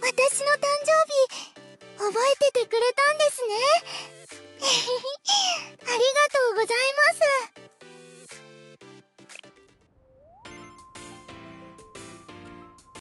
私の誕生日覚えててくれ